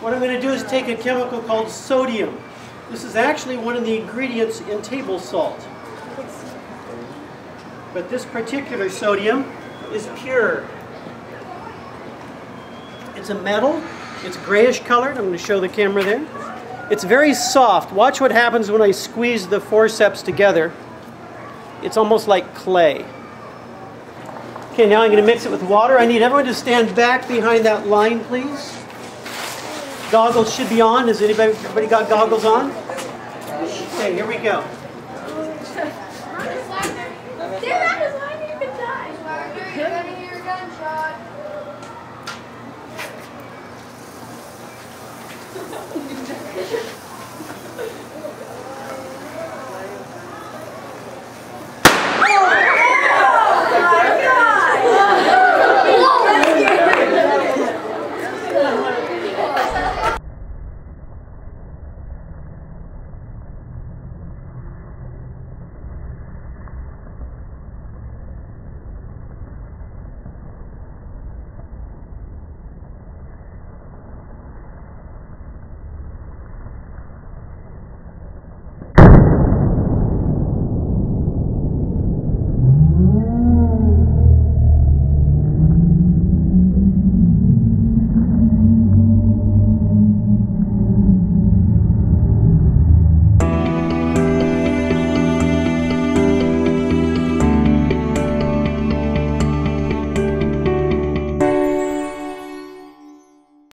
to do is take a chemical called sodium. This is actually one of the ingredients in table salt. But this particular sodium is pure. It's a metal. It's grayish colored. I'm going to show the camera there. It's very soft. Watch what happens when I squeeze the forceps together. It's almost like clay. Okay, now I'm going to mix it with water. I need everyone to stand back behind that line, please. Goggles should be on. Has anybody, everybody got goggles on? Okay, here we go.